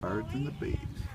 birds and the bees.